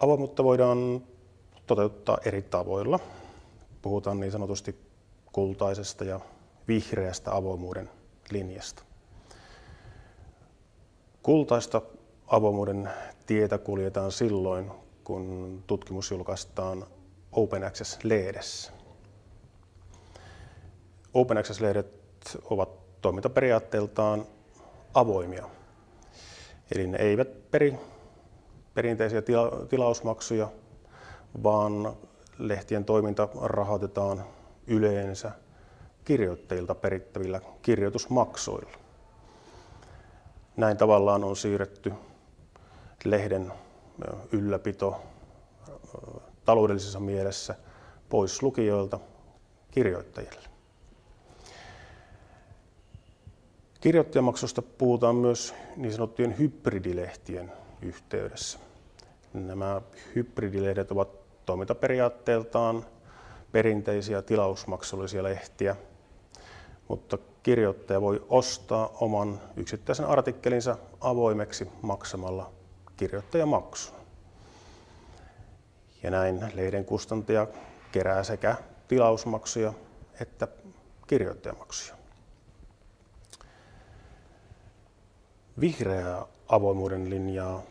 Avoimuutta voidaan toteuttaa eri tavoilla. Puhutaan niin sanotusti kultaisesta ja vihreästä avoimuuden linjasta. Kultaista avoimuuden tietä kuljetaan silloin, kun tutkimus julkaistaan Open Access-lehdessä. Open Access-lehdet ovat toimintaperiaatteeltaan avoimia. Eli ne eivät peri perinteisiä tila- tilausmaksuja, vaan lehtien toiminta rahoitetaan yleensä kirjoittajilta perittävillä kirjoitusmaksuilla. Näin tavallaan on siirretty lehden ylläpito taloudellisessa mielessä pois lukijoilta kirjoittajille. Kirjoittajamaksusta puhutaan myös niin sanottujen hybridilehtien yhteydessä. Nämä hybridilehdet ovat toimintaperiaatteeltaan perinteisiä tilausmaksullisia lehtiä, mutta kirjoittaja voi ostaa oman yksittäisen artikkelinsa avoimeksi maksamalla kirjoittajamaksun. Ja näin lehden kustantaja kerää sekä tilausmaksuja että kirjoittajamaksuja. Vihreää avoimuuden linjaa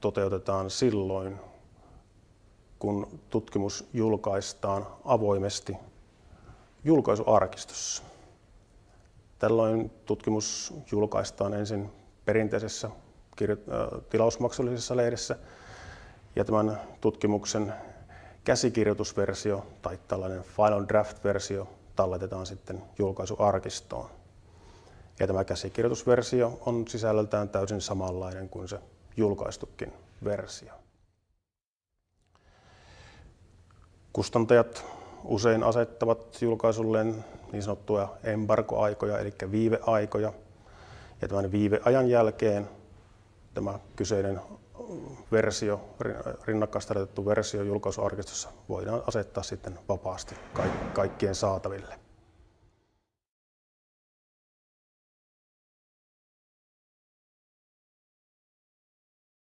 toteutetaan silloin, kun tutkimus julkaistaan avoimesti julkaisuarkistossa. Tällöin tutkimus julkaistaan ensin perinteisessä tilausmaksullisessa lehdessä ja tämän tutkimuksen käsikirjoitusversio tai tällainen final draft-versio talletetaan sitten julkaisuarkistoon. Ja tämä käsikirjoitusversio on sisällöltään täysin samanlainen kuin se julkaistukin versio. Kustantajat usein asettavat julkaisulleen niin sanottuja embargoaikoja, eli viiveaikoja. Ja tämän viiveajan jälkeen tämä kyseinen versio, rinnakkaistadotettu versio julkaisuarkistossa voidaan asettaa sitten vapaasti kaikkien saataville.